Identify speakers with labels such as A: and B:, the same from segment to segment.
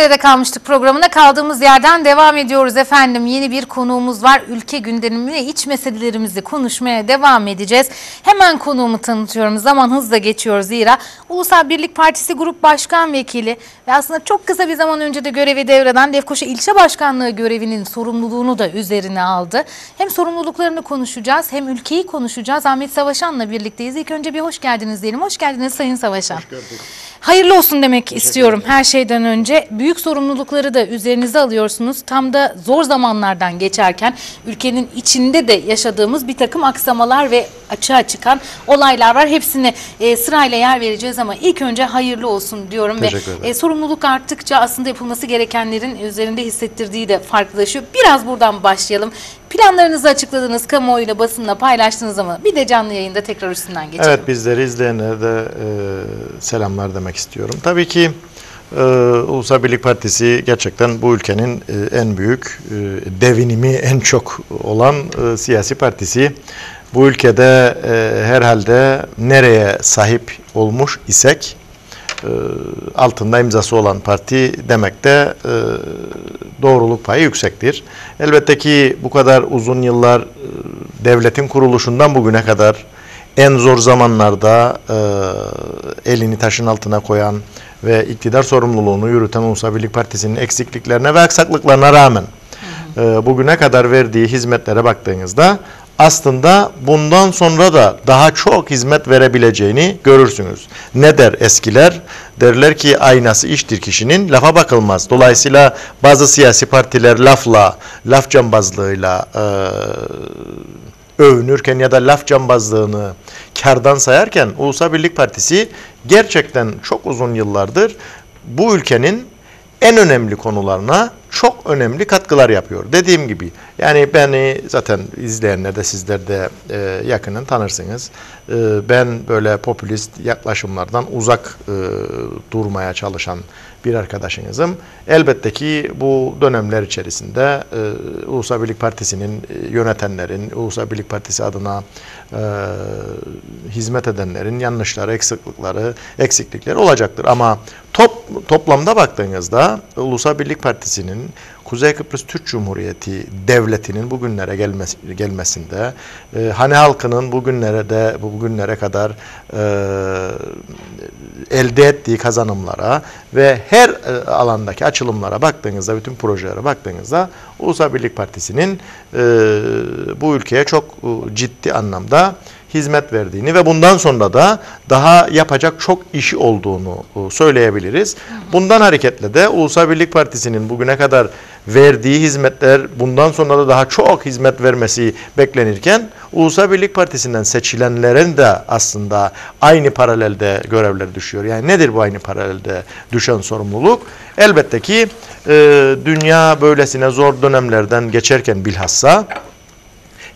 A: Nerede kalmıştık programına kaldığımız yerden devam ediyoruz efendim. Yeni bir konuğumuz var. Ülke gündemini iç meselelerimizi konuşmaya devam edeceğiz. Hemen konuğumu tanıtıyorum. Zaman hızla geçiyor zira. Ulusal Birlik Partisi Grup Başkan Vekili ve aslında çok kısa bir zaman önce de görevi devreden Lefkoşa İlçe Başkanlığı görevinin sorumluluğunu da üzerine aldı. Hem sorumluluklarını konuşacağız hem ülkeyi konuşacağız. Ahmet Savaşan'la birlikteyiz. İlk önce bir hoş geldiniz diyelim. Hoş geldiniz Sayın Savaşan. Hoş gördük. Hayırlı olsun demek istiyorum her şeyden önce. Büyük sorumlulukları da üzerinize alıyorsunuz. Tam da zor zamanlardan geçerken ülkenin içinde de yaşadığımız bir takım aksamalar ve açığa çıkan olaylar var. Hepsine e, sırayla yer vereceğiz ama ilk önce hayırlı olsun diyorum ve e, sorumluluk arttıkça aslında yapılması gerekenlerin üzerinde hissettirdiği de farklılaşıyor. Biraz buradan başlayalım. Planlarınızı açıkladınız, kamuoyuyla, basınla paylaştınız ama bir de canlı yayında tekrar üstünden geçelim.
B: Evet bizleri izleyenlere de e, selamlar demek istiyorum. Tabii ki e, Ulusal Birlik Partisi gerçekten bu ülkenin e, en büyük e, devinimi en çok olan e, siyasi partisi. Bu ülkede e, herhalde nereye sahip olmuş isek e, altında imzası olan parti demekte e, doğruluk payı yüksektir. Elbette ki bu kadar uzun yıllar e, devletin kuruluşundan bugüne kadar en zor zamanlarda elini taşın altına koyan ve iktidar sorumluluğunu yürüten Ulusal Birlik Partisi'nin eksikliklerine ve aksaklıklarına rağmen bugüne kadar verdiği hizmetlere baktığınızda aslında bundan sonra da daha çok hizmet verebileceğini görürsünüz. Ne der eskiler? Derler ki aynası iştir kişinin, lafa bakılmaz. Dolayısıyla bazı siyasi partiler lafla, laf cambazlığıyla e, övünürken ya da laf cambazlığını kardan sayarken Ulusal Birlik Partisi gerçekten çok uzun yıllardır bu ülkenin en önemli konularına çok önemli katkılar yapıyor. Dediğim gibi yani beni zaten izleyenler de sizler de e, yakının tanırsınız. E, ben böyle popülist yaklaşımlardan uzak e, durmaya çalışan bir arkadaşınızım. Elbette ki bu dönemler içerisinde e, Ulusal Birlik Partisi'nin e, yönetenlerin, Ulusal Birlik Partisi adına e, hizmet edenlerin yanlışları, eksiklikleri, eksiklikleri olacaktır. Ama top, toplamda baktığınızda Ulusal Birlik Partisi'nin Kuzey Kıbrıs Türk Cumhuriyeti devletinin bugünlere gelmesi, gelmesinde, e, Hani halkının bugünlere de bugünlere kadar e, elde ettiği kazanımlara ve her e, alandaki açılımlara baktığınızda, bütün projelere baktığınızda Ulusal Birlik Partisi'nin e, bu ülkeye çok e, ciddi anlamda hizmet verdiğini ve bundan sonra da daha yapacak çok işi olduğunu e, söyleyebiliriz. Bundan hareketle de Ulusal Birlik Partisi'nin bugüne kadar verdiği hizmetler bundan sonra da daha çok hizmet vermesi beklenirken Ulusal Birlik Partisi'nden seçilenlerin de aslında aynı paralelde görevler düşüyor. Yani nedir bu aynı paralelde düşen sorumluluk? Elbette ki e, dünya böylesine zor dönemlerden geçerken bilhassa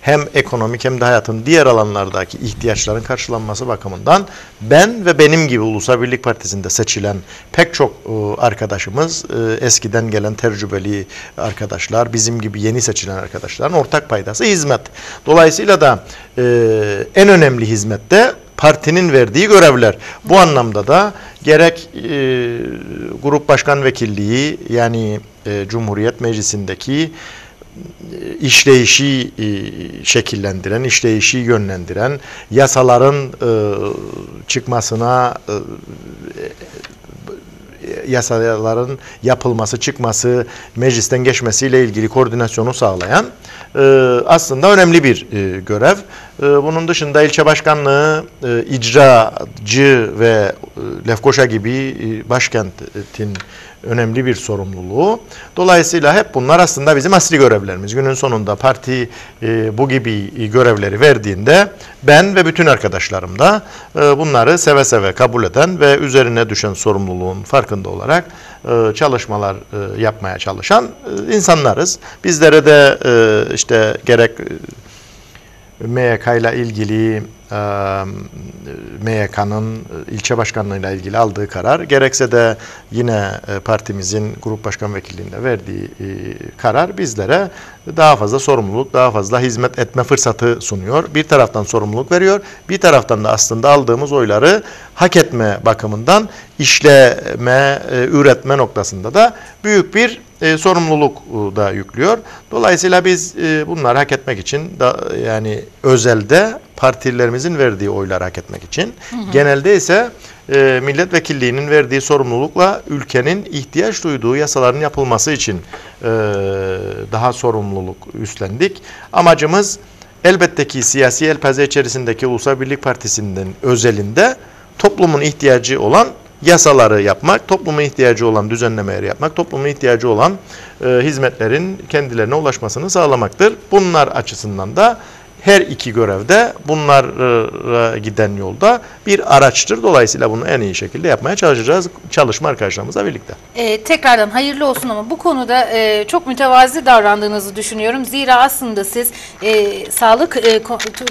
B: hem ekonomik hem de hayatın diğer alanlardaki ihtiyaçların karşılanması bakımından ben ve benim gibi Ulusal Birlik Partisi'nde seçilen pek çok e, arkadaşımız, e, eskiden gelen tecrübeli arkadaşlar, bizim gibi yeni seçilen arkadaşların ortak paydası hizmet. Dolayısıyla da e, en önemli hizmette partinin verdiği görevler. Bu anlamda da gerek grup başkan vekilliği yani Cumhuriyet Meclisi'ndeki işleyişi e, şekillendiren, işleyişi yönlendiren, yasaların e, çıkmasına e, yasaların yapılması, çıkması, meclisten geçmesiyle ilgili koordinasyonu sağlayan aslında önemli bir görev. Bunun dışında ilçe başkanlığı icracı ve Lefkoşa gibi başkentin önemli bir sorumluluğu. Dolayısıyla hep bunlar aslında bizim asli görevlerimiz. Günün sonunda parti e, bu gibi görevleri verdiğinde ben ve bütün arkadaşlarım da e, bunları seve seve kabul eden ve üzerine düşen sorumluluğun farkında olarak e, çalışmalar e, yapmaya çalışan e, insanlarız. Bizlere de e, işte gerek MYK ile ilgili e, MYK'nın ilçe başkanlığıyla ilgili aldığı karar, gerekse de yine e, partimizin grup başkan vekilliğinde verdiği e, karar bizlere daha fazla sorumluluk, daha fazla hizmet etme fırsatı sunuyor. Bir taraftan sorumluluk veriyor, bir taraftan da aslında aldığımız oyları hak etme bakımından işleme, üretme noktasında da büyük bir e, sorumluluk e, da yüklüyor. Dolayısıyla biz e, bunları hak etmek için da yani özelde partilerimizin verdiği oyları hak etmek için, hı hı. genelde ise e, milletvekilliğinin verdiği sorumlulukla ülkenin ihtiyaç duyduğu yasaların yapılması için e, daha sorumluluk üstlendik. Amacımız elbette ki siyasi elpaze içerisindeki Ulusal Birlik Partisi'nin özelinde toplumun ihtiyacı olan yasaları yapmak, toplumun ihtiyacı olan düzenlemeleri yapmak, toplumun ihtiyacı olan e, hizmetlerin kendilerine ulaşmasını sağlamaktır. Bunlar açısından da her iki görevde bunlara giden yolda bir araçtır. Dolayısıyla bunu en iyi şekilde yapmaya çalışacağız çalışma arkadaşlarımızla birlikte.
A: Ee, tekrardan hayırlı olsun ama bu konuda e, çok mütevazi davrandığınızı düşünüyorum. Zira aslında siz e, sağlık e,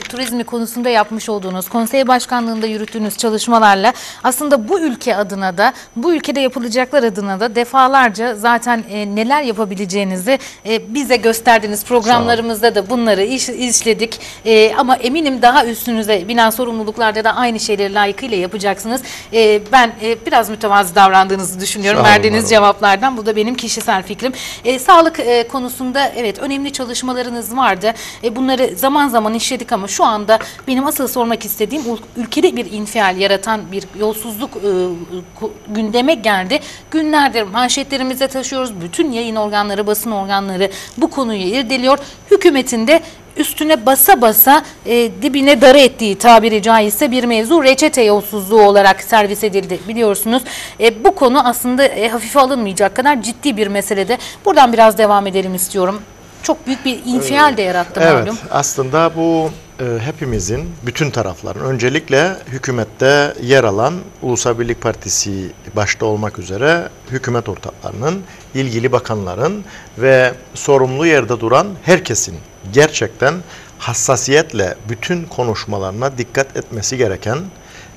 A: turizmi konusunda yapmış olduğunuz, konsey başkanlığında yürüttüğünüz çalışmalarla aslında bu ülke adına da, bu ülkede yapılacaklar adına da defalarca zaten e, neler yapabileceğinizi e, bize gösterdiniz. Programlarımızda da bunları iş, işledik. E, ama eminim daha üstünüze binen sorumluluklarda da aynı şeyleri layıkıyla yapacaksınız. E, ben e, biraz mütevazı davrandığınızı düşünüyorum Sağ verdiğiniz olun. cevaplardan. Bu da benim kişisel fikrim. E, sağlık e, konusunda evet önemli çalışmalarınız vardı. E, bunları zaman zaman işledik ama şu anda benim asıl sormak istediğim ülkede bir infial yaratan bir yolsuzluk e, gündeme geldi. Günlerdir manşetlerimize taşıyoruz. Bütün yayın organları, basın organları bu konuyu irdeliyor. Hükümetinde üstüne basa basa e, dibine darı ettiği tabiri caizse bir mevzu reçete yolsuzluğu olarak servis edildi biliyorsunuz. E, bu konu aslında e, hafife alınmayacak kadar ciddi bir meselede. Buradan biraz devam edelim istiyorum. Çok büyük bir infial de yarattı
B: evet, malum. Evet aslında bu hepimizin bütün tarafların öncelikle hükümette yer alan Ulusal Birlik Partisi başta olmak üzere hükümet ortaklarının, ilgili bakanların ve sorumlu yerde duran herkesin gerçekten hassasiyetle bütün konuşmalarına dikkat etmesi gereken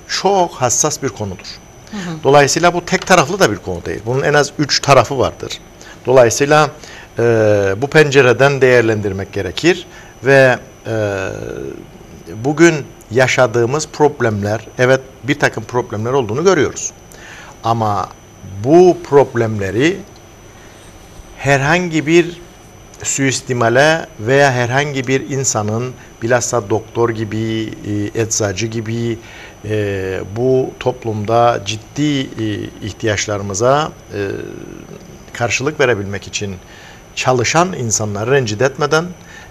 B: çok hassas bir konudur. Hı hı. Dolayısıyla bu tek taraflı da bir konu değil. Bunun en az üç tarafı vardır. Dolayısıyla e, bu pencereden değerlendirmek gerekir ve e, bugün yaşadığımız problemler, evet bir takım problemler olduğunu görüyoruz. Ama bu problemleri herhangi bir suistimale veya herhangi bir insanın bilhassa doktor gibi, e, eczacı gibi e, bu toplumda ciddi e, ihtiyaçlarımıza karşılık verebilmek için çalışan insanları rencide etmeden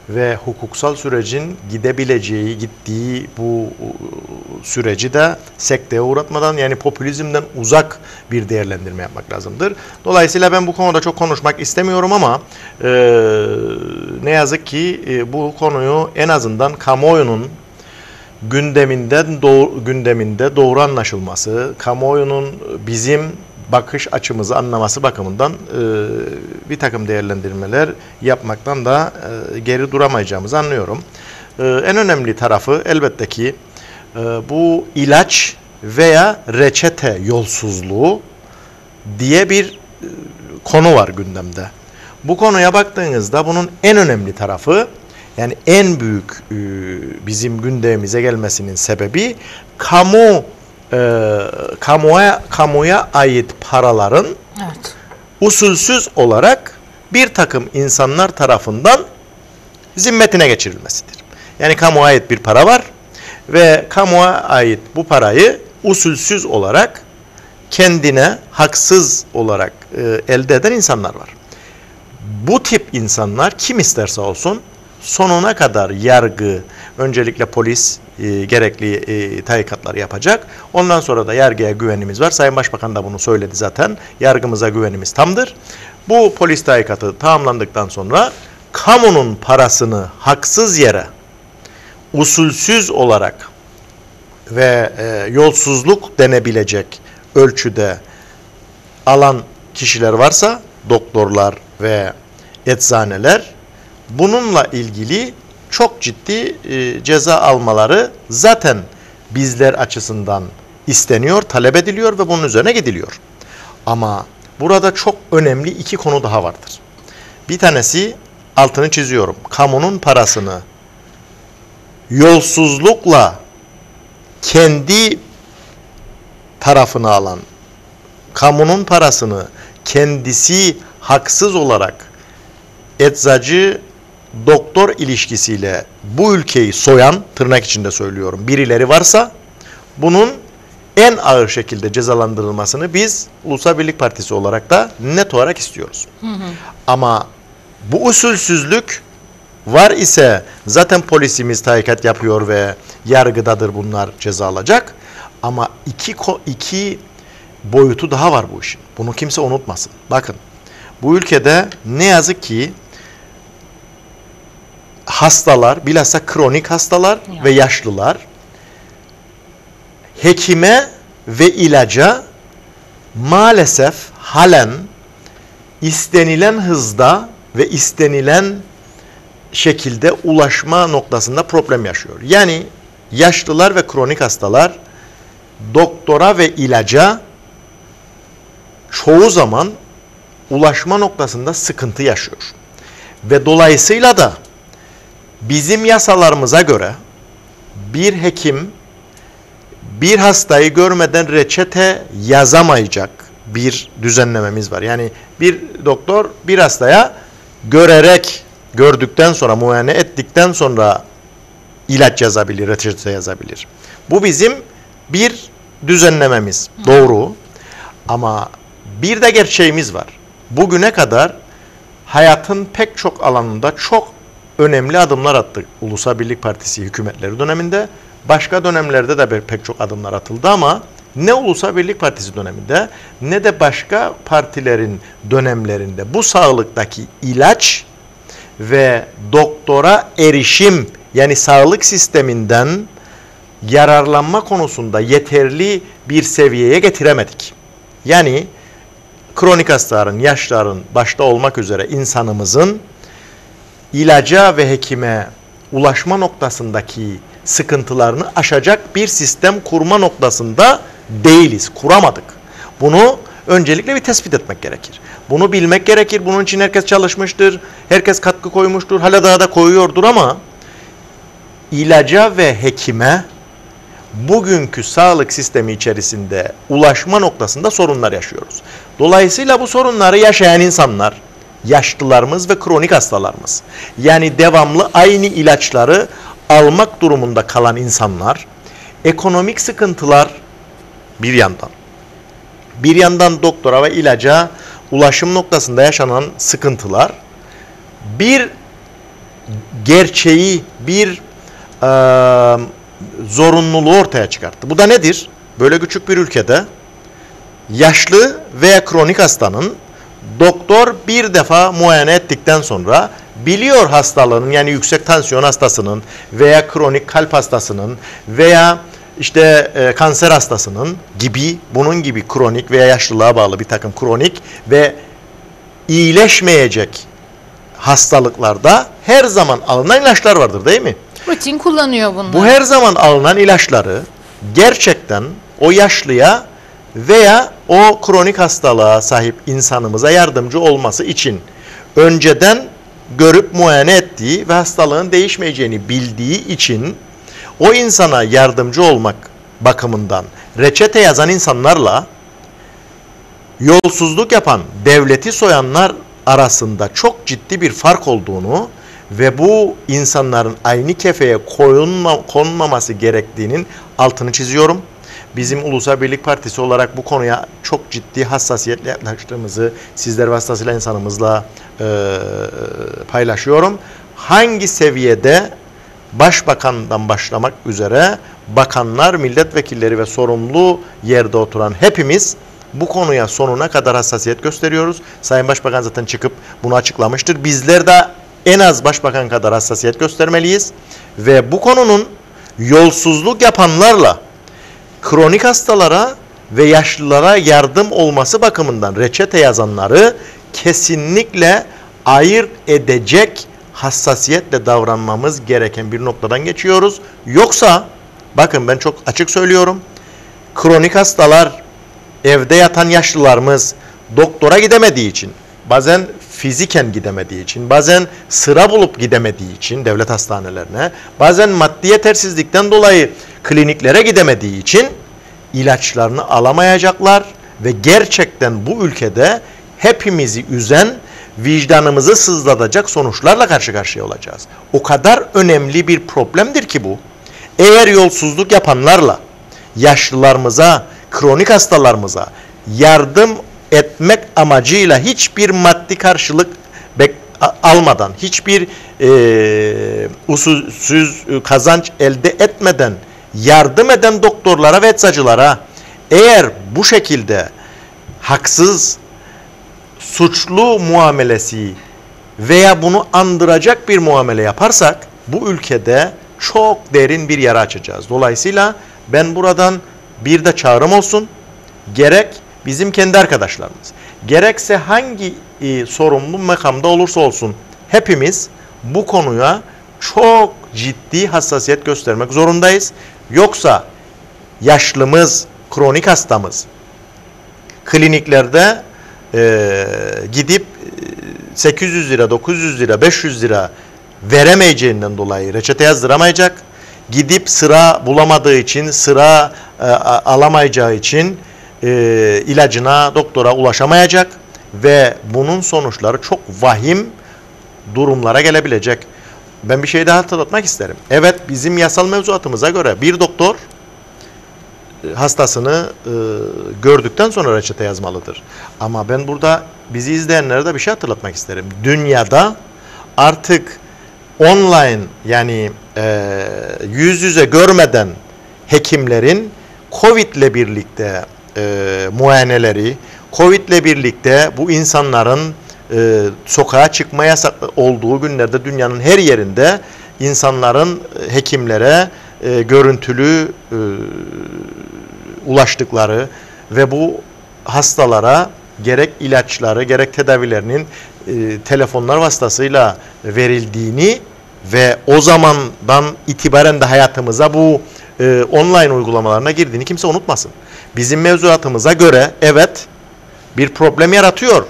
B: ve hukuksal sürecin gidebileceği, gittiği bu süreci de sekteye uğratmadan yani popülizmden uzak bir değerlendirme yapmak lazımdır. Dolayısıyla ben bu konuda çok konuşmak istemiyorum ama e, ne yazık ki e, bu konuyu en azından kamuoyunun gündeminden doğru, gündeminde doğru anlaşılması, kamuoyunun bizim bakış açımızı anlaması bakımından e, bir takım değerlendirmeler yapmaktan da e, geri duramayacağımızı anlıyorum. E, en önemli tarafı elbette ki e, bu ilaç veya reçete yolsuzluğu diye bir e, konu var gündemde. Bu konuya baktığınızda bunun en önemli tarafı yani en büyük e, bizim gündemimize gelmesinin sebebi kamu e, kamuya kamuya ait paraların evet. usulsüz olarak bir takım insanlar tarafından zimmetine geçirilmesidir. Yani kamuya ait bir para var ve kamuya ait bu parayı usulsüz olarak kendine haksız olarak e, elde eden insanlar var. Bu tip insanlar kim isterse olsun sonuna kadar yargı, öncelikle polis e, gerekli e, tarikatları yapacak. Ondan sonra da yargıya güvenimiz var. Sayın Başbakan da bunu söyledi zaten. Yargımıza güvenimiz tamdır. Bu polis tarikatı tamamlandıktan sonra kamunun parasını haksız yere usulsüz olarak ve e, yolsuzluk denebilecek ölçüde alan kişiler varsa doktorlar ve eczaneler bununla ilgili çok ciddi e, ceza almaları zaten bizler açısından isteniyor, talep ediliyor ve bunun üzerine gidiliyor. Ama burada çok önemli iki konu daha vardır. Bir tanesi altını çiziyorum. Kamunun parasını yolsuzlukla kendi tarafını alan, kamunun parasını kendisi haksız olarak eczacı doktor ilişkisiyle bu ülkeyi soyan, tırnak içinde söylüyorum, birileri varsa bunun en ağır şekilde cezalandırılmasını biz Ulusal Birlik Partisi olarak da net olarak istiyoruz. Hı hı. Ama bu usulsüzlük var ise zaten polisimiz tahkikat yapıyor ve yargıdadır bunlar ceza alacak. Ama iki, iki boyutu daha var bu işin. Bunu kimse unutmasın. Bakın bu ülkede ne yazık ki hastalar, bilhassa kronik hastalar ya. ve yaşlılar hekime ve ilaca maalesef halen istenilen hızda ve istenilen şekilde ulaşma noktasında problem yaşıyor. Yani yaşlılar ve kronik hastalar doktora ve ilaca çoğu zaman ulaşma noktasında sıkıntı yaşıyor. Ve dolayısıyla da bizim yasalarımıza göre bir hekim bir hastayı görmeden reçete yazamayacak bir düzenlememiz var. Yani bir doktor bir hastaya görerek gördükten sonra muayene ettikten sonra ilaç yazabilir, reçete yazabilir. Bu bizim bir düzenlememiz. Doğru. Ama bir de gerçeğimiz var. Bugüne kadar hayatın pek çok alanında çok önemli adımlar attık. Ulusal Birlik Partisi hükümetleri döneminde başka dönemlerde de pek çok adımlar atıldı ama ne Ulusal Birlik Partisi döneminde ne de başka partilerin dönemlerinde bu sağlıktaki ilaç ve doktora erişim yani sağlık sisteminden yararlanma konusunda yeterli bir seviyeye getiremedik. Yani kronik hastaların, yaşların başta olmak üzere insanımızın ilaca ve hekime ulaşma noktasındaki sıkıntılarını aşacak bir sistem kurma noktasında değiliz, kuramadık. Bunu öncelikle bir tespit etmek gerekir. Bunu bilmek gerekir. Bunun için herkes çalışmıştır. Herkes katkı koymuştur. Hala daha da koyuyordur ama ilaca ve hekime bugünkü sağlık sistemi içerisinde ulaşma noktasında sorunlar yaşıyoruz. Dolayısıyla bu sorunları yaşayan insanlar, yaşlılarımız ve kronik hastalarımız, yani devamlı aynı ilaçları almak durumunda kalan insanlar, ekonomik sıkıntılar bir yandan, bir yandan doktora ve ilaca ulaşım noktasında yaşanan sıkıntılar, bir gerçeği, bir e, zorunluluğu ortaya çıkarttı. Bu da nedir? Böyle küçük bir ülkede yaşlı veya kronik hastanın doktor bir defa muayene ettikten sonra biliyor hastalığının yani yüksek tansiyon hastasının veya kronik kalp hastasının veya işte e, kanser hastasının gibi bunun gibi kronik veya yaşlılığa bağlı bir takım kronik ve iyileşmeyecek hastalıklarda her zaman alınan ilaçlar vardır değil mi?
A: Rutin kullanıyor bunları.
B: Bu her zaman alınan ilaçları gerçekten o yaşlıya veya o kronik hastalığa sahip insanımıza yardımcı olması için önceden görüp muayene ettiği ve hastalığın değişmeyeceğini bildiği için o insana yardımcı olmak bakımından reçete yazan insanlarla yolsuzluk yapan, devleti soyanlar arasında çok ciddi bir fark olduğunu ve bu insanların aynı kefeye koyulma, konmaması gerektiğinin altını çiziyorum. Bizim Ulusal Birlik Partisi olarak bu konuya çok ciddi hassasiyetle yaklaştığımızı sizler vasıtasıyla insanımızla e, paylaşıyorum. Hangi seviyede başbakandan başlamak üzere bakanlar, milletvekilleri ve sorumlu yerde oturan hepimiz bu konuya sonuna kadar hassasiyet gösteriyoruz. Sayın Başbakan zaten çıkıp bunu açıklamıştır. Bizler de en az başbakan kadar hassasiyet göstermeliyiz. Ve bu konunun yolsuzluk yapanlarla kronik hastalara ve yaşlılara yardım olması bakımından reçete yazanları kesinlikle ayırt edecek hassasiyetle davranmamız gereken bir noktadan geçiyoruz. Yoksa bakın ben çok açık söylüyorum. Kronik hastalar, evde yatan yaşlılarımız doktora gidemediği için, bazen fiziken gidemediği için, bazen sıra bulup gidemediği için devlet hastanelerine, bazen maddi yetersizlikten dolayı kliniklere gidemediği için ilaçlarını alamayacaklar ve gerçekten bu ülkede hepimizi üzen, vicdanımızı sızlatacak sonuçlarla karşı karşıya olacağız. O kadar önemli bir problemdir ki bu. Eğer yolsuzluk yapanlarla yaşlılarımıza, kronik hastalarımıza yardım etmek amacıyla hiçbir maddi karşılık almadan, hiçbir e, usulsüz kazanç elde etmeden yardım eden doktorlara ve eczacılara eğer bu şekilde haksız, suçlu muamelesi veya bunu andıracak bir muamele yaparsak bu ülkede çok derin bir yara açacağız. Dolayısıyla ben buradan bir de çağrım olsun. Gerek bizim kendi arkadaşlarımız, gerekse hangi e, sorumlu makamda olursa olsun hepimiz bu konuya çok ciddi hassasiyet göstermek zorundayız. Yoksa yaşlımız, kronik hastamız kliniklerde e, gidip 800 lira, 900 lira, 500 lira veremeyeceğinden dolayı reçete yazdıramayacak. Gidip sıra bulamadığı için, sıra e, alamayacağı için e, ilacına, doktora ulaşamayacak ve bunun sonuçları çok vahim durumlara gelebilecek. Ben bir şey daha hatırlatmak isterim. Evet bizim yasal mevzuatımıza göre bir doktor e, hastasını e, gördükten sonra reçete yazmalıdır. Ama ben burada bizi izleyenlere de bir şey hatırlatmak isterim. Dünyada artık online yani e, yüz yüze görmeden hekimlerin Covid ile birlikte e, muayeneleri, Covid ile birlikte bu insanların e, sokağa çıkma yasak olduğu günlerde dünyanın her yerinde insanların e, hekimlere e, görüntülü e, ulaştıkları ve bu hastalara gerek ilaçları gerek tedavilerinin e, telefonlar vasıtasıyla verildiğini ve o zamandan itibaren de hayatımıza bu e, online uygulamalarına girdiğini kimse unutmasın. Bizim mevzuatımıza göre evet bir problem yaratıyor.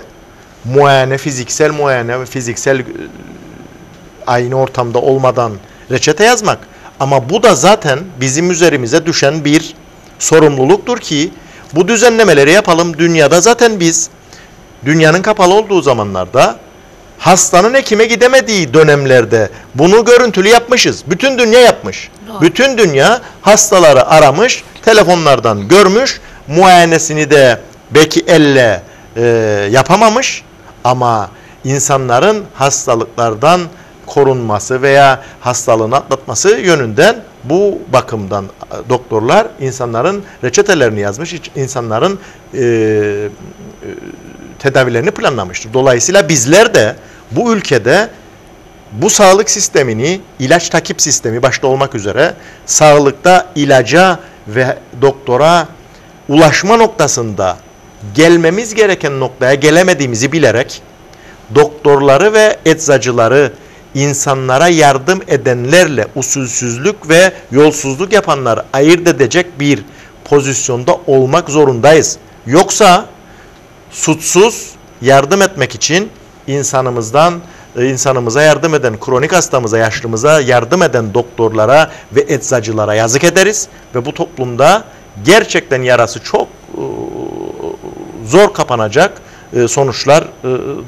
B: Muayene, fiziksel muayene ve fiziksel e, aynı ortamda olmadan reçete yazmak. Ama bu da zaten bizim üzerimize düşen bir sorumluluktur ki bu düzenlemeleri yapalım. Dünyada zaten biz dünyanın kapalı olduğu zamanlarda hastanın hekime gidemediği dönemlerde bunu görüntülü yapmışız. Bütün dünya yapmış. Doğru. Bütün dünya hastaları aramış, telefonlardan görmüş, muayenesini de belki elle e, yapamamış ama insanların hastalıklardan korunması veya hastalığını atlatması yönünden bu bakımdan e, doktorlar insanların reçetelerini yazmış, insanların e, e, tedavilerini planlamıştır. Dolayısıyla bizler de bu ülkede bu sağlık sistemini, ilaç takip sistemi başta olmak üzere sağlıkta ilaca ve doktora ulaşma noktasında gelmemiz gereken noktaya gelemediğimizi bilerek doktorları ve eczacıları insanlara yardım edenlerle usulsüzlük ve yolsuzluk yapanları ayırt edecek bir pozisyonda olmak zorundayız. Yoksa suçsuz yardım etmek için insanımızdan e, insanımıza yardım eden, kronik hastamıza, yaşlımıza yardım eden doktorlara ve eczacılara yazık ederiz ve bu toplumda gerçekten yarası çok e, zor kapanacak e, sonuçlar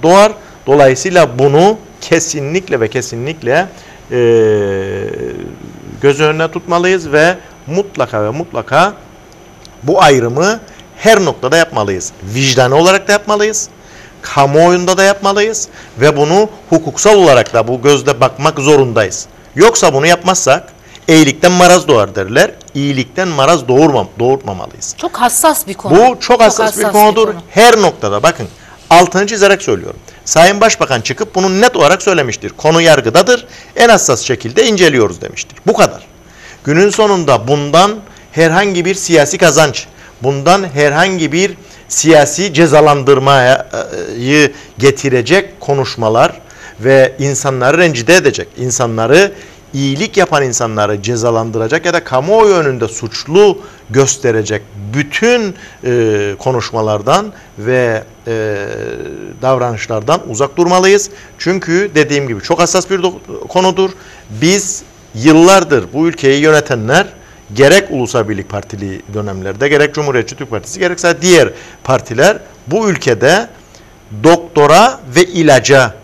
B: doğar. Dolayısıyla bunu kesinlikle ve kesinlikle göz önüne tutmalıyız ve mutlaka ve mutlaka bu ayrımı her noktada yapmalıyız. Vicdanı olarak da yapmalıyız kamuoyunda da yapmalıyız ve bunu hukuksal olarak da bu gözle bakmak zorundayız. Yoksa bunu yapmazsak iyilikten maraz doğar derler. İyilikten maraz doğurmam, doğurmamalıyız.
A: Çok hassas bir konu.
B: Bu çok, çok hassas, hassas bir konudur. Bir konu. Her noktada bakın altını çizerek söylüyorum. Sayın Başbakan çıkıp bunu net olarak söylemiştir. Konu yargıdadır. En hassas şekilde inceliyoruz demiştir. Bu kadar. Günün sonunda bundan herhangi bir siyasi kazanç, bundan herhangi bir siyasi cezalandırmayı getirecek konuşmalar ve insanları rencide edecek, insanları iyilik yapan insanları cezalandıracak ya da kamuoyu önünde suçlu gösterecek bütün e, konuşmalardan ve e, davranışlardan uzak durmalıyız. Çünkü dediğim gibi çok hassas bir konudur. Biz yıllardır bu ülkeyi yönetenler gerek Ulusal Birlik Partili dönemlerde gerek Cumhuriyetçi Türk Partisi gerekse diğer partiler bu ülkede doktora ve ilaca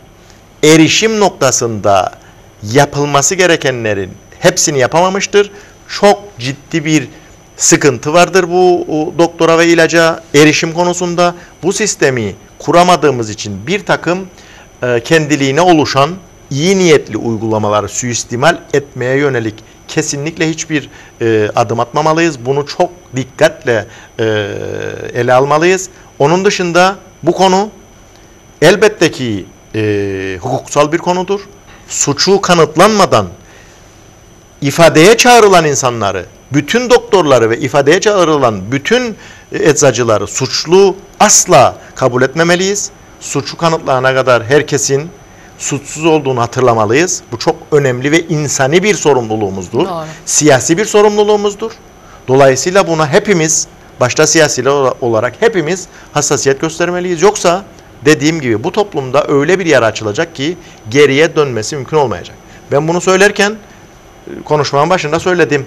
B: erişim noktasında yapılması gerekenlerin hepsini yapamamıştır. Çok ciddi bir sıkıntı vardır bu doktora ve ilaca erişim konusunda. Bu sistemi kuramadığımız için bir takım e, kendiliğine oluşan iyi niyetli uygulamaları suistimal etmeye yönelik kesinlikle hiçbir e, adım atmamalıyız. Bunu çok dikkatle e, ele almalıyız. Onun dışında bu konu elbette ki e, hukuksal bir konudur. Suçu kanıtlanmadan ifadeye çağrılan insanları, bütün doktorları ve ifadeye çağrılan bütün eczacıları suçlu asla kabul etmemeliyiz. Suçu kanıtlayana kadar herkesin suçsuz olduğunu hatırlamalıyız. Bu çok önemli ve insani bir sorumluluğumuzdur. Doğru. Siyasi bir sorumluluğumuzdur. Dolayısıyla buna hepimiz başta siyasiler olarak hepimiz hassasiyet göstermeliyiz. Yoksa dediğim gibi bu toplumda öyle bir yer açılacak ki geriye dönmesi mümkün olmayacak. Ben bunu söylerken konuşmamın başında söyledim.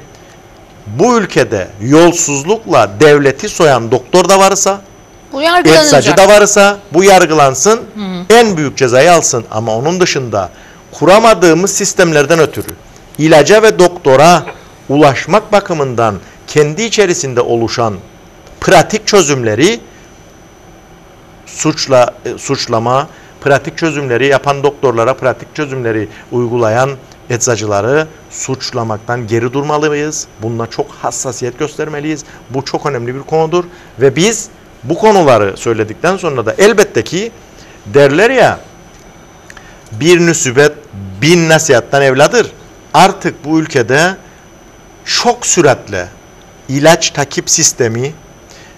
B: Bu ülkede yolsuzlukla devleti soyan doktor da varsa bu eczacı da varsa bu yargılansın, hı. en büyük cezayı alsın. Ama onun dışında kuramadığımız sistemlerden ötürü ilaca ve doktora ulaşmak bakımından kendi içerisinde oluşan pratik çözümleri suçla e, suçlama, pratik çözümleri yapan doktorlara pratik çözümleri uygulayan eczacıları suçlamaktan geri durmalıyız. Bununla çok hassasiyet göstermeliyiz. Bu çok önemli bir konudur ve biz bu konuları söyledikten sonra da elbette ki derler ya bir nüsübet bin nasihattan evladır. Artık bu ülkede çok süratle ilaç takip sistemi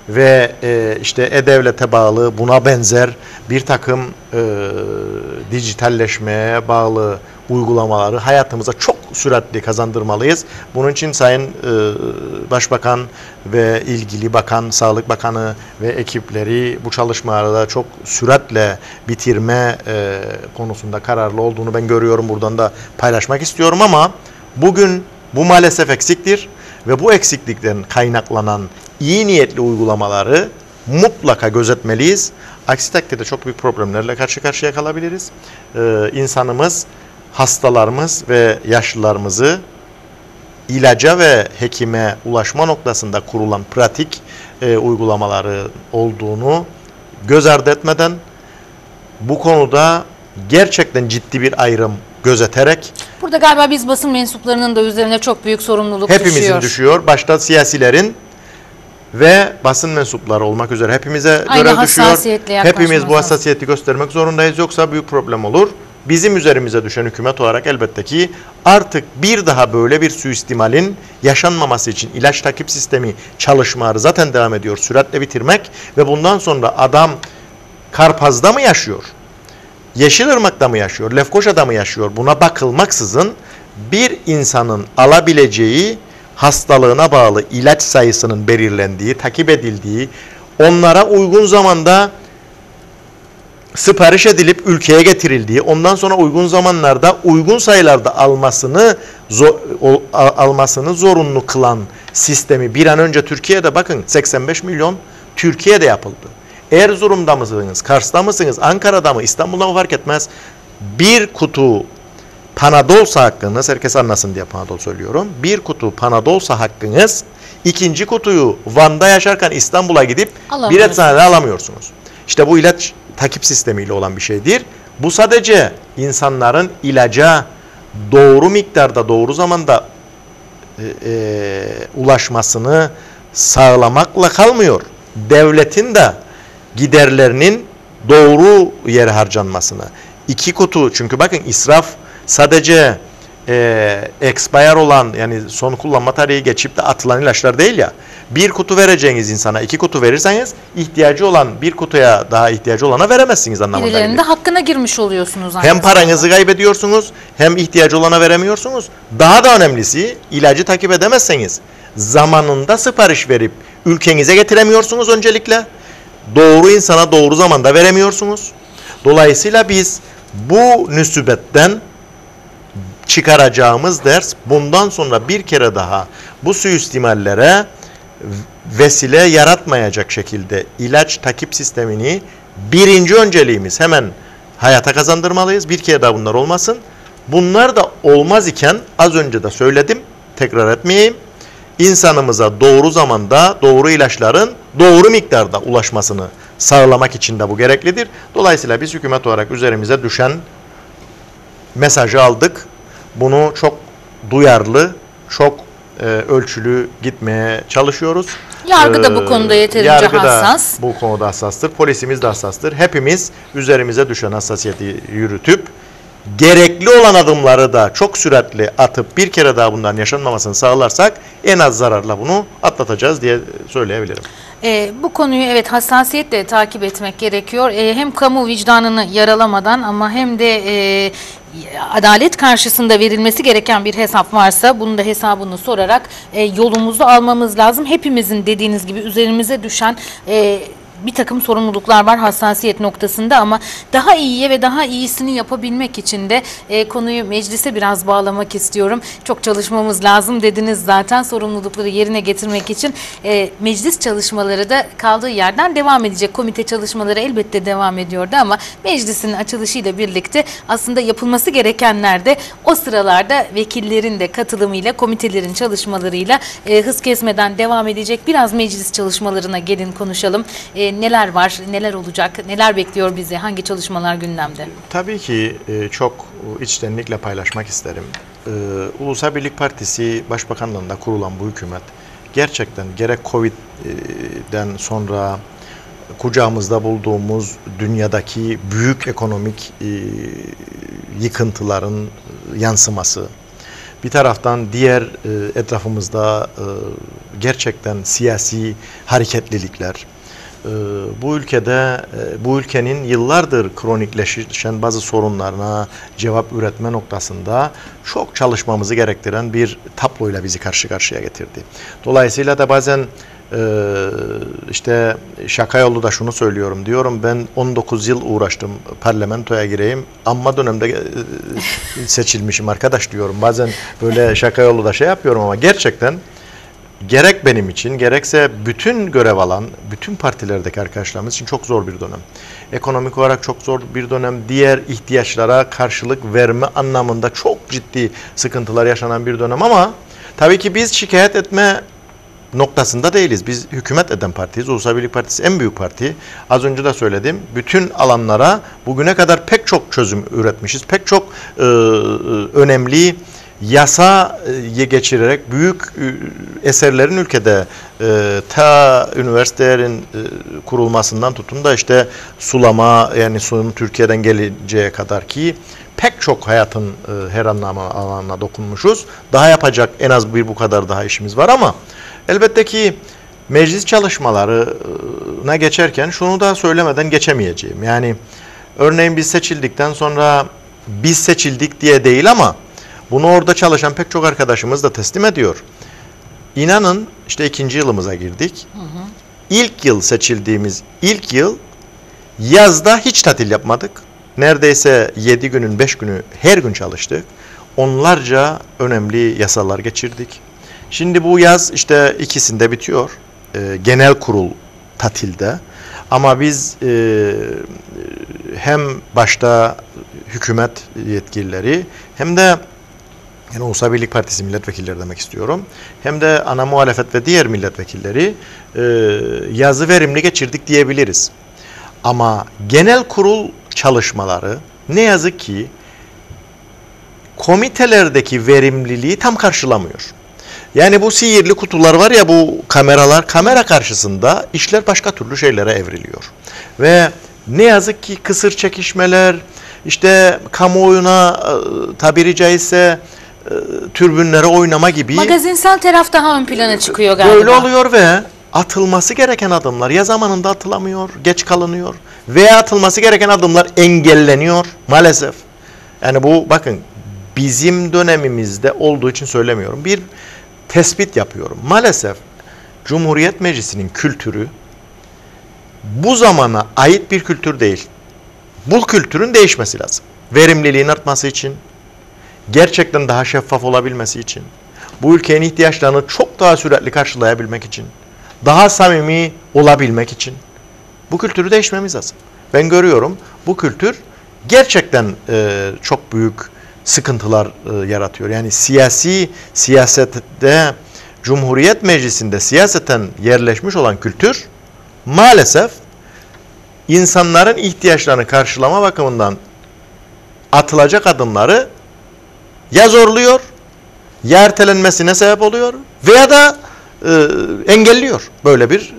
B: ve e, işte e-devlete bağlı buna benzer bir takım e, dijitalleşmeye bağlı uygulamaları hayatımıza çok süratli kazandırmalıyız. Bunun için Sayın e, Başbakan ve ilgili bakan, Sağlık Bakanı ve ekipleri bu çalışmaları çok süratle bitirme e, konusunda kararlı olduğunu ben görüyorum. Buradan da paylaşmak istiyorum ama bugün bu maalesef eksiktir ve bu eksiklikten kaynaklanan iyi niyetli uygulamaları mutlaka gözetmeliyiz. Aksi takdirde çok büyük problemlerle karşı karşıya kalabiliriz. Ee, insanımız, hastalarımız ve yaşlılarımızı ilaca ve hekime ulaşma noktasında kurulan pratik e, uygulamaları olduğunu göz ardı etmeden bu konuda gerçekten ciddi bir ayrım gözeterek
A: Burada galiba biz basın mensuplarının da üzerine çok büyük sorumluluk
B: hepimizin
A: düşüyor.
B: düşüyor. Başta siyasilerin ve basın mensupları olmak üzere hepimize Aynı görev düşüyor. Hepimiz bu hassasiyeti göstermek zorundayız yoksa büyük problem olur. Bizim üzerimize düşen hükümet olarak elbette ki artık bir daha böyle bir suistimalin yaşanmaması için ilaç takip sistemi çalışmaları zaten devam ediyor. Süratle bitirmek ve bundan sonra adam Karpaz'da mı yaşıyor? Yeşilırmak'ta mı yaşıyor? Lefkoşa'da mı yaşıyor? Buna bakılmaksızın bir insanın alabileceği hastalığına bağlı ilaç sayısının belirlendiği, takip edildiği, onlara uygun zamanda sipariş edilip ülkeye getirildiği, ondan sonra uygun zamanlarda uygun sayılarda almasını almasını zorunlu kılan sistemi bir an önce Türkiye'de bakın 85 milyon Türkiye'de yapıldı. Erzurum'da mısınız, Kars'ta mısınız, Ankara'da mı, İstanbul'da mı fark etmez. Bir kutu Panadolsa hakkınız, herkes anlasın diye Panadol söylüyorum. Bir kutu Panadolsa hakkınız, ikinci kutuyu Van'da yaşarken İstanbul'a gidip bir eczanede alamıyorsunuz. İşte bu ilaç takip sistemiyle olan bir şeydir. Bu sadece insanların ilaca doğru miktarda, doğru zamanda e, e, ulaşmasını sağlamakla kalmıyor. Devletin de giderlerinin doğru yere harcanmasını. İki kutu çünkü bakın israf sadece e, expire olan yani son kullanma tarihi geçip de atılan ilaçlar değil ya. Bir kutu vereceğiniz insana iki kutu verirseniz ihtiyacı olan bir kutuya daha ihtiyacı olana veremezsiniz anlamında.
A: Birilerinin de hakkına girmiş oluyorsunuz.
B: Hem paranızı kaybediyorsunuz hem ihtiyacı olana veremiyorsunuz. Daha da önemlisi ilacı takip edemezseniz zamanında sipariş verip ülkenize getiremiyorsunuz öncelikle. Doğru insana doğru zamanda veremiyorsunuz. Dolayısıyla biz bu nüsibetten çıkaracağımız ders bundan sonra bir kere daha bu suistimallere vesile yaratmayacak şekilde ilaç takip sistemini birinci önceliğimiz hemen hayata kazandırmalıyız. Bir kere daha bunlar olmasın. Bunlar da olmaz iken az önce de söyledim tekrar etmeyeyim. İnsanımıza doğru zamanda doğru ilaçların doğru miktarda ulaşmasını sağlamak için de bu gereklidir. Dolayısıyla biz hükümet olarak üzerimize düşen mesajı aldık. Bunu çok duyarlı, çok e, ölçülü gitmeye çalışıyoruz.
A: Yargı da bu
B: Ee,
A: konuda yeterince
B: yargı da
A: hassas.
B: bu konuda hassastır. Polisimiz de hassastır. Hepimiz üzerimize düşen hassasiyeti yürütüp gerekli olan adımları da çok süratli atıp bir kere daha bundan yaşanmamasını sağlarsak en az zararla bunu atlatacağız diye söyleyebilirim.
A: E, bu konuyu evet hassasiyetle takip etmek gerekiyor. E, hem kamu vicdanını yaralamadan ama hem de e, adalet karşısında verilmesi gereken bir hesap varsa bunun da hesabını sorarak e, yolumuzu almamız lazım. Hepimizin dediğiniz gibi üzerimize düşen e, bir takım sorumluluklar var hassasiyet noktasında ama daha iyiye ve daha iyisini yapabilmek için de e, konuyu meclise biraz bağlamak istiyorum. Çok çalışmamız lazım dediniz zaten sorumlulukları yerine getirmek için e, meclis çalışmaları da kaldığı yerden devam edecek. Komite çalışmaları elbette devam ediyordu ama meclisin açılışıyla birlikte aslında yapılması gerekenler de o sıralarda vekillerin de katılımıyla komitelerin çalışmalarıyla e, hız kesmeden devam edecek. Biraz meclis çalışmalarına gelin konuşalım. E, neler var, neler olacak, neler bekliyor bizi, hangi çalışmalar gündemde?
B: Tabii ki e, çok içtenlikle paylaşmak isterim. E, Ulusal Birlik Partisi Başbakanlığında kurulan bu hükümet gerçekten gerek Covid'den sonra kucağımızda bulduğumuz dünyadaki büyük ekonomik e, yıkıntıların yansıması, bir taraftan diğer e, etrafımızda e, gerçekten siyasi hareketlilikler, e, bu ülkede e, bu ülkenin yıllardır kronikleşen bazı sorunlarına cevap üretme noktasında çok çalışmamızı gerektiren bir tabloyla bizi karşı karşıya getirdi. Dolayısıyla da bazen e, işte şaka yolu da şunu söylüyorum diyorum ben 19 yıl uğraştım parlamentoya gireyim ama dönemde e, seçilmişim arkadaş diyorum. Bazen böyle şaka yolu da şey yapıyorum ama gerçekten gerek benim için gerekse bütün görev alan, bütün partilerdeki arkadaşlarımız için çok zor bir dönem. Ekonomik olarak çok zor bir dönem. Diğer ihtiyaçlara karşılık verme anlamında çok ciddi sıkıntılar yaşanan bir dönem ama tabii ki biz şikayet etme noktasında değiliz. Biz hükümet eden partiyiz. Ulusal Birlik Partisi en büyük parti. Az önce de söyledim. Bütün alanlara bugüne kadar pek çok çözüm üretmişiz. Pek çok e, önemli yasaya geçirerek büyük e, eserlerin ülkede e, ta üniversitelerin e, kurulmasından tutun da işte sulama yani suyun Türkiye'den geleceğe kadar ki pek çok hayatın e, her anlamı alanına dokunmuşuz. Daha yapacak en az bir bu kadar daha işimiz var ama elbette ki meclis çalışmalarına geçerken şunu da söylemeden geçemeyeceğim. Yani örneğin biz seçildikten sonra biz seçildik diye değil ama bunu orada çalışan pek çok arkadaşımız da teslim ediyor. İnanın işte ikinci yılımıza girdik. Hı hı. İlk yıl seçildiğimiz ilk yıl yazda hiç tatil yapmadık. Neredeyse 7 günün 5 günü her gün çalıştık. Onlarca önemli yasalar geçirdik. Şimdi bu yaz işte ikisinde bitiyor. E, genel kurul tatilde. Ama biz e, hem başta hükümet yetkilileri hem de yani Ulusal Birlik Partisi milletvekilleri demek istiyorum. Hem de ana muhalefet ve diğer milletvekilleri e, yazı verimli geçirdik diyebiliriz. Ama genel kurul çalışmaları ne yazık ki komitelerdeki verimliliği tam karşılamıyor. Yani bu sihirli kutular var ya bu kameralar kamera karşısında işler başka türlü şeylere evriliyor. Ve ne yazık ki kısır çekişmeler işte kamuoyuna tabiri caizse türbünlere oynama gibi
A: Magazinsel taraf daha ön plana çıkıyor galiba.
B: böyle oluyor ve atılması gereken adımlar ya zamanında atılamıyor, geç kalınıyor veya atılması gereken adımlar engelleniyor maalesef. Yani bu bakın bizim dönemimizde olduğu için söylemiyorum. Bir tespit yapıyorum. Maalesef Cumhuriyet Meclisi'nin kültürü bu zamana ait bir kültür değil. Bu kültürün değişmesi lazım. Verimliliğin artması için, gerçekten daha şeffaf olabilmesi için, bu ülkenin ihtiyaçlarını çok daha süratli karşılayabilmek için, daha samimi olabilmek için bu kültürü değişmemiz lazım. Ben görüyorum bu kültür gerçekten e, çok büyük sıkıntılar e, yaratıyor. Yani siyasi siyasette Cumhuriyet Meclisi'nde siyaseten yerleşmiş olan kültür maalesef insanların ihtiyaçlarını karşılama bakımından atılacak adımları ya zorluyor, ya ertelenmesine sebep oluyor veya da e, engelliyor. Böyle bir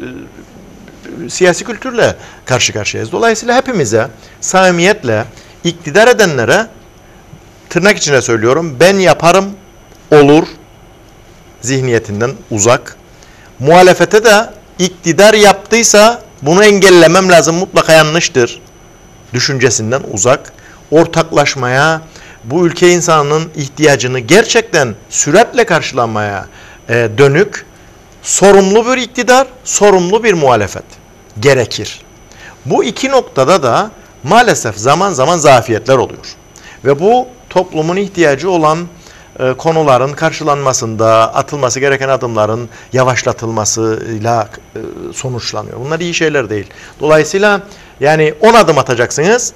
B: e, siyasi kültürle karşı karşıyayız. Dolayısıyla hepimize samimiyetle iktidar edenlere tırnak içine söylüyorum ben yaparım olur zihniyetinden uzak. Muhalefete de iktidar yaptıysa bunu engellemem lazım mutlaka yanlıştır düşüncesinden uzak. Ortaklaşmaya, bu ülke insanının ihtiyacını gerçekten süratle karşılamaya e, dönük sorumlu bir iktidar, sorumlu bir muhalefet gerekir. Bu iki noktada da maalesef zaman zaman zafiyetler oluyor. Ve bu toplumun ihtiyacı olan e, konuların karşılanmasında atılması gereken adımların yavaşlatılmasıyla e, sonuçlanıyor. Bunlar iyi şeyler değil. Dolayısıyla yani 10 adım atacaksınız.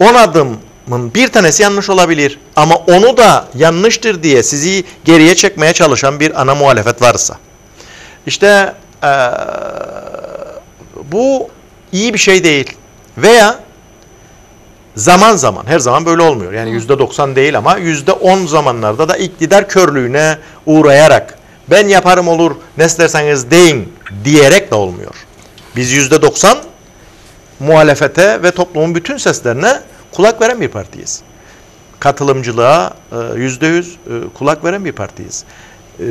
B: 10 adımın bir tanesi yanlış olabilir ama onu da yanlıştır diye sizi geriye çekmeye çalışan bir ana muhalefet varsa. İşte e, bu iyi bir şey değil. Veya zaman zaman her zaman böyle olmuyor. Yani yüzde doksan değil ama yüzde on zamanlarda da iktidar körlüğüne uğrayarak ben yaparım olur ne isterseniz deyin diyerek de olmuyor. Biz yüzde doksan muhalefete ve toplumun bütün seslerine kulak veren bir partiyiz. Katılımcılığa e, yüzde yüz e, kulak veren bir partiyiz. E,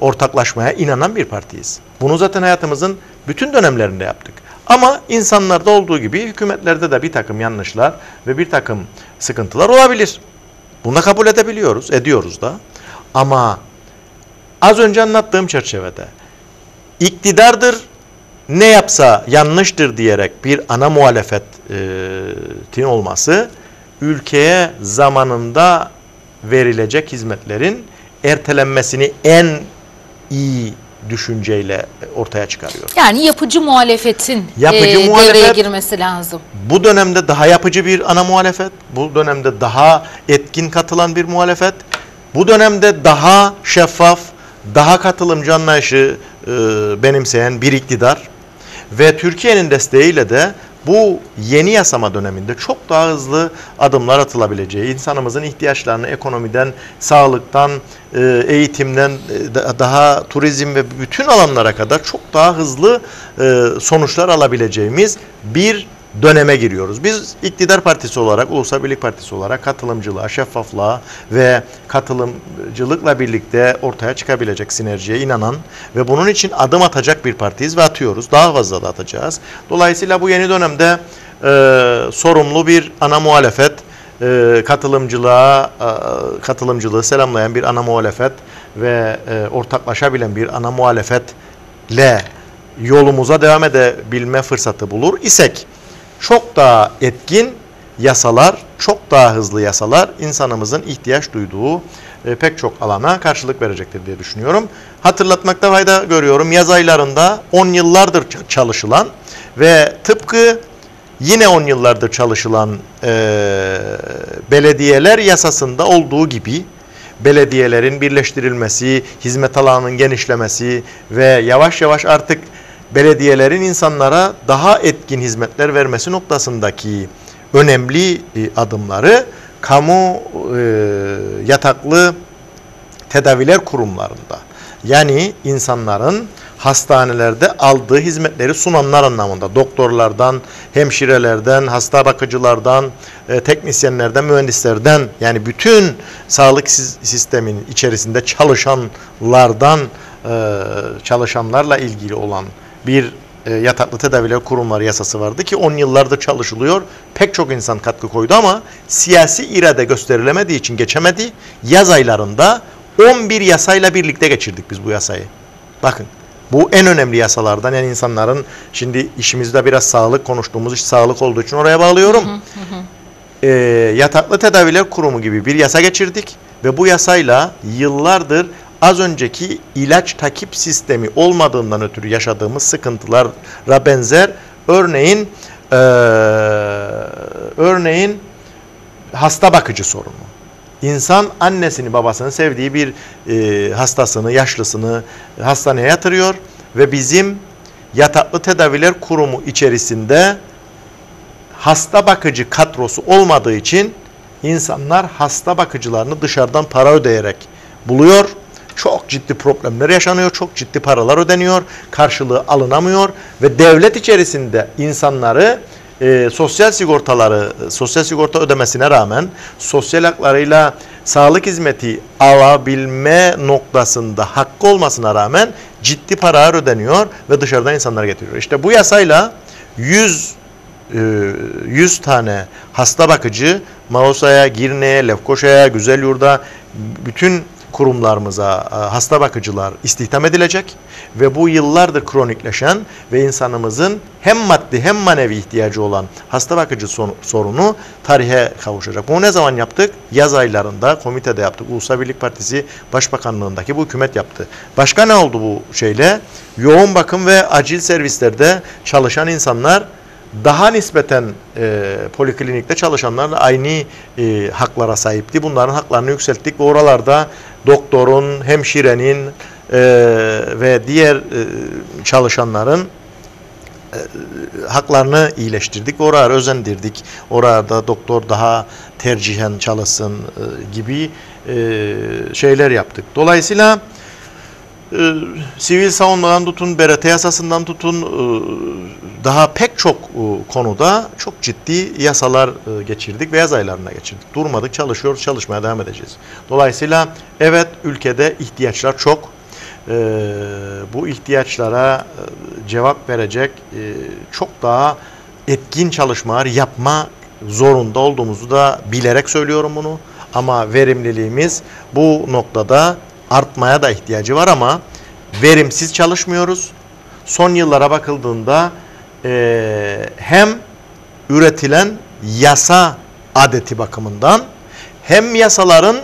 B: ortaklaşmaya inanan bir partiyiz. Bunu zaten hayatımızın bütün dönemlerinde yaptık. Ama insanlarda olduğu gibi hükümetlerde de bir takım yanlışlar ve bir takım sıkıntılar olabilir. Bunu kabul edebiliyoruz, ediyoruz da. Ama az önce anlattığım çerçevede iktidardır ne yapsa yanlıştır diyerek bir ana muhalefetin olması ülkeye zamanında verilecek hizmetlerin ertelenmesini en iyi düşünceyle ortaya çıkarıyor.
A: Yani yapıcı muhalefetin
B: Yapıcı
A: e,
B: muhalefet-
A: devreye girmesi lazım.
B: Bu dönemde daha yapıcı bir ana muhalefet, bu dönemde daha etkin katılan bir muhalefet, bu dönemde daha şeffaf, daha katılımcı anlayışı e, benimseyen bir iktidar ve Türkiye'nin desteğiyle de bu yeni yasama döneminde çok daha hızlı adımlar atılabileceği, insanımızın ihtiyaçlarını ekonomiden, sağlıktan, e, eğitimden, e, da- daha turizm ve bütün alanlara kadar çok daha hızlı e, sonuçlar alabileceğimiz bir döneme giriyoruz. Biz iktidar partisi olarak, Ulusal Birlik Partisi olarak katılımcılığa, şeffaflığa ve katılımcılıkla birlikte ortaya çıkabilecek sinerjiye inanan ve bunun için adım atacak bir partiyiz ve atıyoruz. Daha fazla da atacağız. Dolayısıyla bu yeni dönemde e, sorumlu bir ana muhalefet, e, katılımcılığa, e, katılımcılığı selamlayan bir ana muhalefet ve e, ortaklaşabilen bir ana muhalefetle yolumuza devam edebilme fırsatı bulur isek çok daha etkin yasalar, çok daha hızlı yasalar insanımızın ihtiyaç duyduğu e, pek çok alana karşılık verecektir diye düşünüyorum. Hatırlatmakta fayda görüyorum. Yaz aylarında 10 yıllardır çalışılan ve tıpkı yine 10 yıllardır çalışılan e, belediyeler yasasında olduğu gibi belediyelerin birleştirilmesi, hizmet alanının genişlemesi ve yavaş yavaş artık belediyelerin insanlara daha etkin hizmetler vermesi noktasındaki önemli e, adımları kamu e, yataklı tedaviler kurumlarında yani insanların hastanelerde aldığı hizmetleri sunanlar anlamında. Doktorlardan, hemşirelerden, hasta bakıcılardan, e, teknisyenlerden, mühendislerden yani bütün sağlık sis- sistemin içerisinde çalışanlardan çalışanlarla ilgili olan bir e, yataklı tedaviler kurumları yasası vardı ki 10 yıllardır çalışılıyor. Pek çok insan katkı koydu ama siyasi irade gösterilemediği için geçemedi. Yaz aylarında 11 yasayla birlikte geçirdik biz bu yasayı. Bakın bu en önemli yasalardan yani insanların şimdi işimizde biraz sağlık konuştuğumuz iş sağlık olduğu için oraya bağlıyorum. Ee, yataklı tedaviler kurumu gibi bir yasa geçirdik ve bu yasayla yıllardır az önceki ilaç takip sistemi olmadığından ötürü yaşadığımız sıkıntılara benzer örneğin eee, örneğin hasta bakıcı sorunu. İnsan annesini babasını sevdiği bir e, hastasını, yaşlısını hastaneye yatırıyor ve bizim yataklı tedaviler kurumu içerisinde hasta bakıcı kadrosu olmadığı için insanlar hasta bakıcılarını dışarıdan para ödeyerek buluyor. Çok ciddi problemler yaşanıyor, çok ciddi paralar ödeniyor, karşılığı alınamıyor ve devlet içerisinde insanları e, sosyal sigortaları, sosyal sigorta ödemesine rağmen sosyal haklarıyla sağlık hizmeti alabilme noktasında hakkı olmasına rağmen ciddi paralar ödeniyor ve dışarıdan insanlar getiriyor. İşte bu yasayla 100 e, 100 tane hasta bakıcı Mausa'ya, Girne'ye, Lefkoşa'ya, Güzelyurt'a bütün kurumlarımıza e, hasta bakıcılar istihdam edilecek ve bu yıllardır kronikleşen ve insanımızın hem maddi hem manevi ihtiyacı olan hasta bakıcı sorunu tarihe kavuşacak. Bunu ne zaman yaptık? Yaz aylarında komitede yaptık. Ulusal Birlik Partisi Başbakanlığındaki bu hükümet yaptı. Başka ne oldu bu şeyle? Yoğun bakım ve acil servislerde çalışan insanlar daha nispeten e, poliklinikte çalışanlarla aynı e, haklara sahipti. Bunların haklarını yükselttik ve oralarda doktorun, hemşirenin e, ve diğer e, çalışanların e, haklarını iyileştirdik. Oraları özendirdik. Orada doktor daha tercihen çalışsın e, gibi e, şeyler yaptık. Dolayısıyla sivil savunmadan tutun, BRT yasasından tutun daha pek çok e, konuda çok ciddi yasalar e, geçirdik ve yaz aylarına geçirdik. Durmadık, çalışıyoruz, çalışmaya devam edeceğiz. Dolayısıyla evet ülkede ihtiyaçlar çok. E, bu ihtiyaçlara cevap verecek çok daha etkin çalışmalar yapma zorunda olduğumuzu da bilerek söylüyorum bunu. Ama verimliliğimiz bu noktada artmaya da ihtiyacı var ama verimsiz çalışmıyoruz. Son yıllara bakıldığında eee, hem üretilen yasa adeti bakımından hem yasaların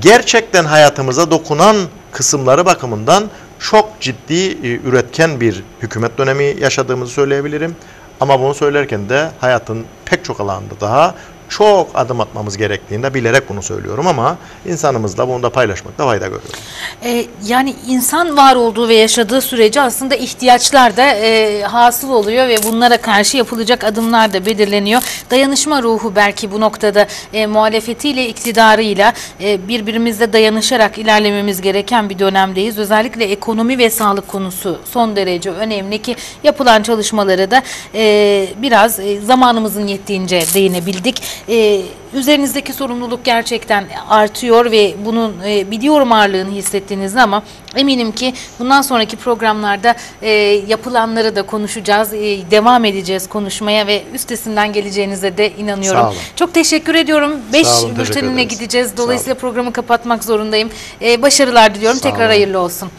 B: gerçekten hayatımıza dokunan kısımları bakımından çok ciddi e, üretken bir hükümet dönemi yaşadığımızı söyleyebilirim. Ama bunu söylerken de hayatın pek çok alanda daha çok adım atmamız gerektiğini de bilerek bunu söylüyorum ama insanımızla bunu da paylaşmakta fayda görüyorum.
A: E, yani insan var olduğu ve yaşadığı sürece aslında ihtiyaçlar da e, hasıl oluyor ve bunlara karşı yapılacak adımlar da belirleniyor. Dayanışma ruhu belki bu noktada e, muhalefetiyle iktidarıyla e, birbirimizle dayanışarak ilerlememiz gereken bir dönemdeyiz. Özellikle ekonomi ve sağlık konusu son derece önemli ki yapılan çalışmaları da e, biraz e, zamanımızın yettiğince değinebildik. E, üzerinizdeki sorumluluk gerçekten artıyor ve bunun e, biliyorum ağırlığını hissettiğinizi ama eminim ki bundan sonraki programlarda e, yapılanları da konuşacağız. E, devam edeceğiz konuşmaya ve üstesinden geleceğinize de inanıyorum.
B: Sağ olun.
A: Çok teşekkür ediyorum. 5
B: Sağ olun,
A: bültenine gideceğiz. Dolayısıyla programı kapatmak zorundayım. E, başarılar diliyorum.
B: Sağ
A: Tekrar
B: olun.
A: hayırlı olsun.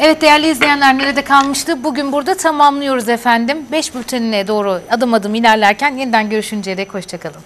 A: Evet değerli izleyenler nerede kalmıştı? Bugün burada tamamlıyoruz efendim. 5 bültenine doğru adım adım ilerlerken yeniden görüşünceye dek hoşçakalın.